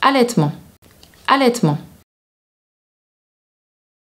Allaitement. Allaitement.